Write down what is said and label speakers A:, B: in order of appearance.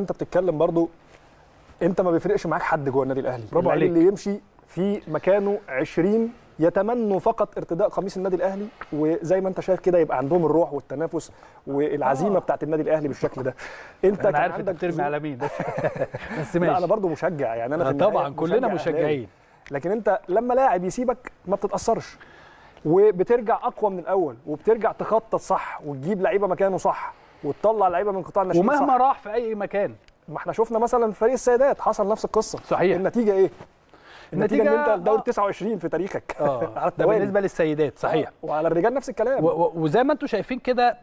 A: انت بتتكلم برضو انت ما بيفرقش معاك حد جوه النادي الأهلي
B: برافو عليك.
A: اللي يمشي في مكانه 20 يتمنوا فقط ارتداء قميص النادي الأهلي وزي ما انت شايف كده يبقى عندهم الروح والتنافس والعزيمة
B: آه.
A: بتاعت النادي الأهلي بالشكل ده انت أنا
B: عارف إنت
A: عندك
B: بترمي على مين بس بس
A: لا أنا
B: ماشي
A: برضو مشجع يعني أنا
B: آه طبعا كلنا
A: مشجع
B: مشجعين.
A: لكن أنت لما لاعب يسيبك ما بتتأثرش وبترجع أقوى من الأول وبترجع تخطط صح وتجيب لعيبة مكانه صح وتطلع لعيبة من قطاع الناشئين
B: ومهما
A: صح.
B: راح في أي مكان
A: ما إحنا شفنا مثلا فريق السيدات حصل نفس القصة
B: صحيح.
A: النتيجة إيه النتيجة إن
B: النتيجة-
A: انت الدوري
B: آه.
A: 29 في تاريخك
B: آه
A: على
B: ده. بالنسبة للسيدات صحيح
A: آه، وعلى الرجال نفس الكلام
B: وزي ما أنتم شايفين كده